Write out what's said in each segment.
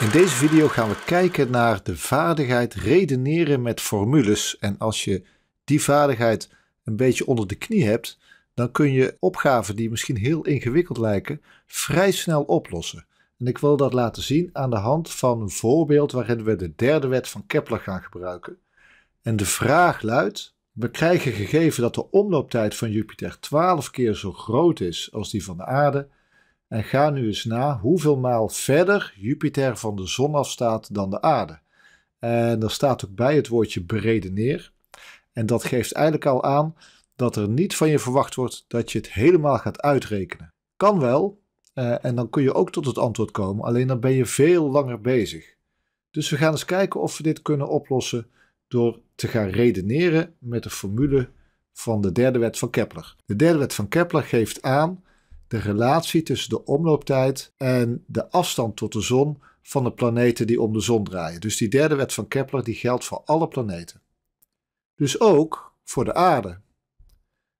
In deze video gaan we kijken naar de vaardigheid redeneren met formules. En als je die vaardigheid een beetje onder de knie hebt, dan kun je opgaven die misschien heel ingewikkeld lijken, vrij snel oplossen. En ik wil dat laten zien aan de hand van een voorbeeld waarin we de derde wet van Kepler gaan gebruiken. En de vraag luidt: we krijgen gegeven dat de omlooptijd van Jupiter 12 keer zo groot is als die van de aarde. En ga nu eens na hoeveel maal verder Jupiter van de zon afstaat dan de aarde. En er staat ook bij het woordje beredeneer. En dat geeft eigenlijk al aan dat er niet van je verwacht wordt dat je het helemaal gaat uitrekenen. Kan wel, eh, en dan kun je ook tot het antwoord komen, alleen dan ben je veel langer bezig. Dus we gaan eens kijken of we dit kunnen oplossen door te gaan redeneren met de formule van de derde wet van Kepler. De derde wet van Kepler geeft aan de relatie tussen de omlooptijd en de afstand tot de zon van de planeten die om de zon draaien. Dus die derde wet van Kepler die geldt voor alle planeten. Dus ook voor de aarde.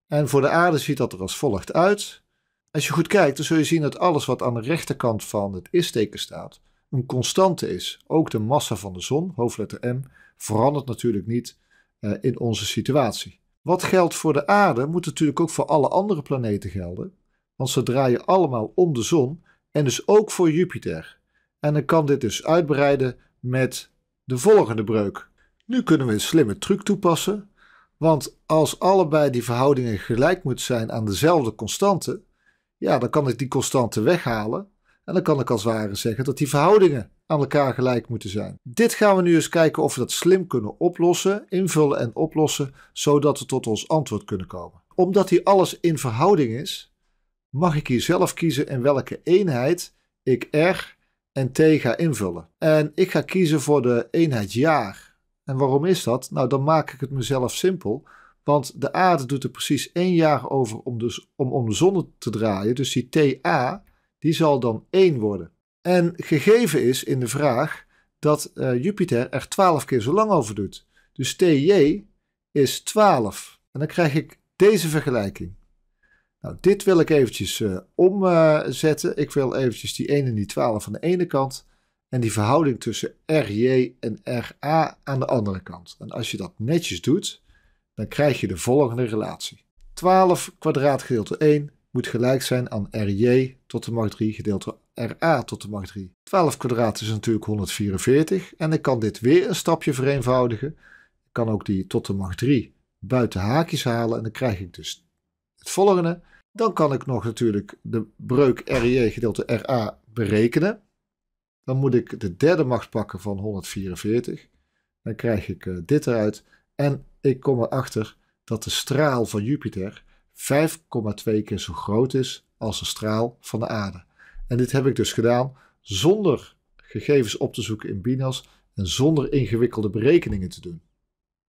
En voor de aarde ziet dat er als volgt uit. Als je goed kijkt, dan zul je zien dat alles wat aan de rechterkant van het is-teken staat, een constante is. Ook de massa van de zon, hoofdletter M, verandert natuurlijk niet uh, in onze situatie. Wat geldt voor de aarde, moet natuurlijk ook voor alle andere planeten gelden, want ze draaien allemaal om de zon en dus ook voor Jupiter. En dan kan dit dus uitbreiden met de volgende breuk. Nu kunnen we een slimme truc toepassen, want als allebei die verhoudingen gelijk moeten zijn aan dezelfde constante, ja, dan kan ik die constante weghalen en dan kan ik als ware zeggen dat die verhoudingen aan elkaar gelijk moeten zijn. Dit gaan we nu eens kijken of we dat slim kunnen oplossen, invullen en oplossen, zodat we tot ons antwoord kunnen komen. Omdat hier alles in verhouding is, mag ik hier zelf kiezen in welke eenheid ik R en T ga invullen. En ik ga kiezen voor de eenheid jaar. En waarom is dat? Nou, dan maak ik het mezelf simpel. Want de aarde doet er precies één jaar over om, de, om om de zon te draaien. Dus die TA, die zal dan 1 worden. En gegeven is in de vraag dat uh, Jupiter er 12 keer zo lang over doet. Dus TJ is 12. En dan krijg ik deze vergelijking. Nou, dit wil ik eventjes uh, omzetten. ik wil eventjes die 1 en die 12 aan de ene kant. En die verhouding tussen RJ en RA aan de andere kant. En als je dat netjes doet, dan krijg je de volgende relatie. 12 kwadraat gedeeld door 1 moet gelijk zijn aan RJ tot de macht 3 gedeeld door RA tot de macht 3. 12 kwadraat is natuurlijk 144 en ik kan dit weer een stapje vereenvoudigen. Ik kan ook die tot de macht 3 buiten haakjes halen en dan krijg ik dus volgende. Dan kan ik nog natuurlijk de breuk RJ gedeeld door RA berekenen. Dan moet ik de derde macht pakken van 144. Dan krijg ik uh, dit eruit. En ik kom erachter dat de straal van Jupiter 5,2 keer zo groot is als de straal van de aarde. En dit heb ik dus gedaan zonder gegevens op te zoeken in BINAS en zonder ingewikkelde berekeningen te doen.